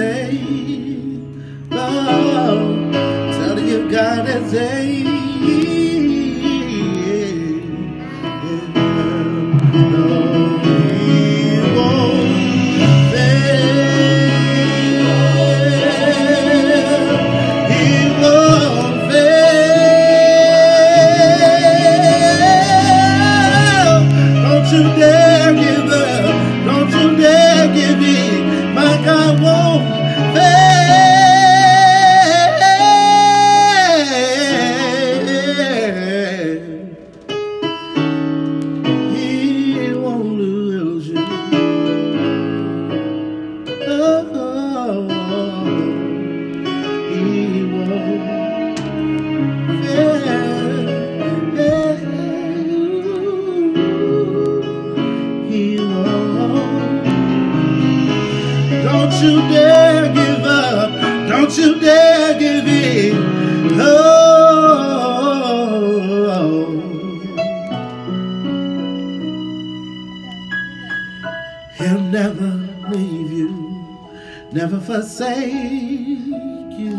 say, Lord, tell you God is a Don't you dare give up. Don't you dare give in. Oh. He'll never leave you, never forsake you.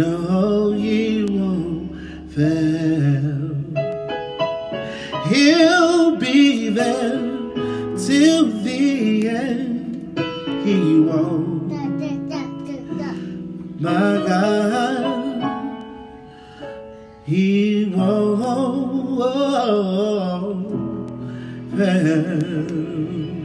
No, he won't fail. He'll be there till the end. He won't, my God. He won't fail.